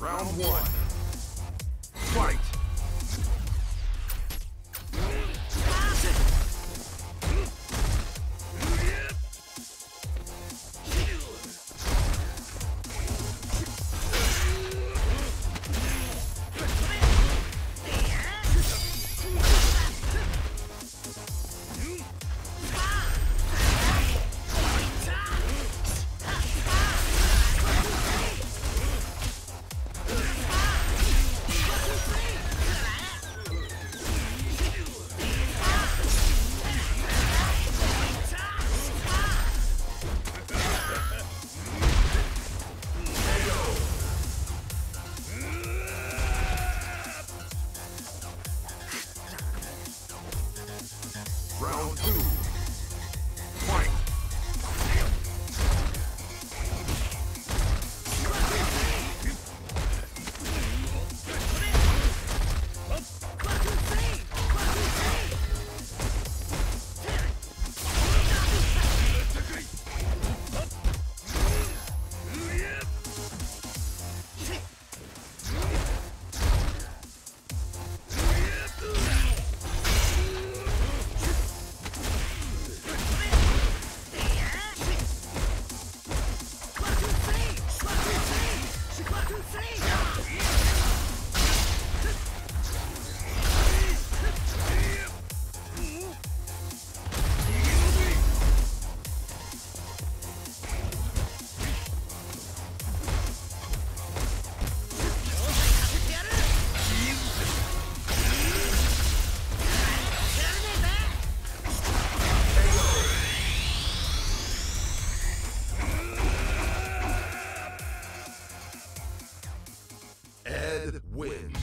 Round one. Fight! Round two. win.